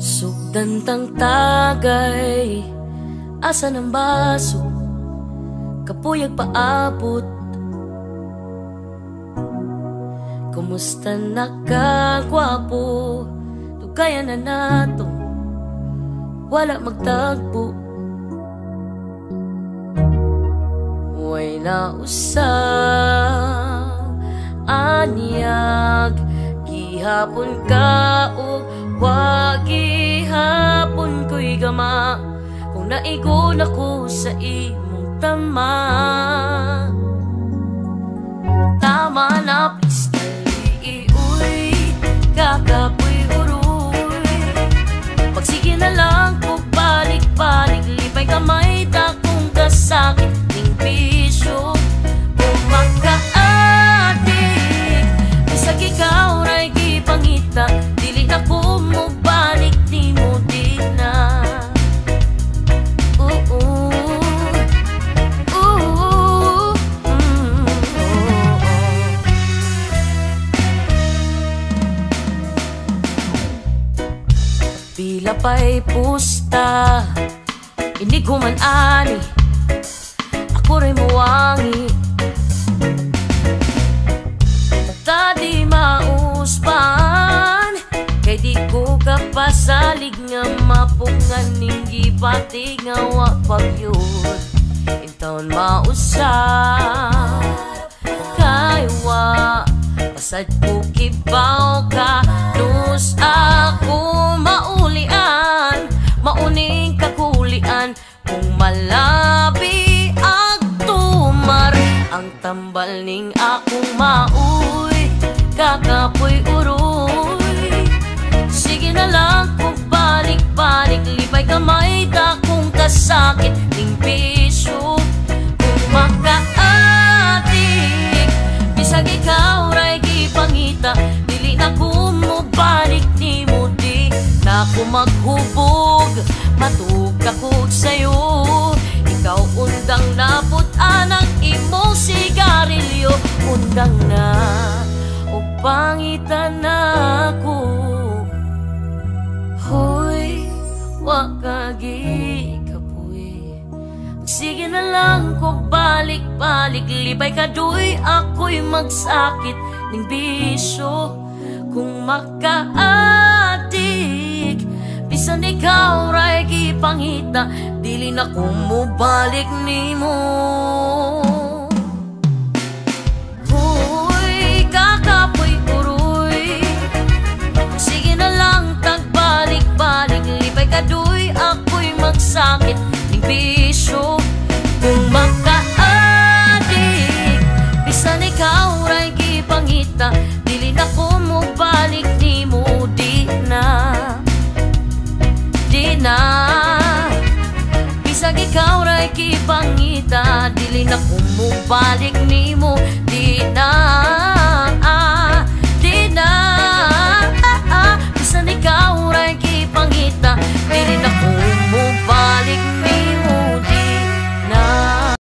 Sugdantang tagay. Asa ng baso? Kapuyag paabot. Kumusta na kagwapo Tugayan na nato. Wala magtagpo. Way na usab Anyag Gihapon ka o Wag gihapon ko'y gama. Kung naigon ako sa imong tama Tama na Pila pa'y pusta. Man ani. Ako rin muwangi. Tadi mauspan. Kay di ko kapasalig nga mapungan Ning gibati nga wa pagyud Intaon mausap Kay wa Pasad ko kibaw ka Nus ako maulian Mauning kakulian Kung malabi ag tumar Ang tambal ning akong mauy Kakapoy uroy. Sige na lang kung balik-balik Lipay kamay da kung kasakit Ning Na ko maghubog Matugka ko sa'yo. Ikaw undang na putanang imong sigarilyo. Undang na o pangitan na ako. Hoy, wakagi kapoy Sige na lang kung balik-balik Libay ka do'y ako'y magsakit. Ning bisyo kung Bisan ikaw ra'y gipangita Dili na kumubalik ni mo. Hoy, kakapoy uroy Sige na lang, tagbalik-balik Lipay ka do'y ako'y magsakit. Ning bisyo kung makaadik Bisan ikaw ra'y gipangita na. Bisag ikaw ra'y gipangita Dili na ko mo balik ni mo di na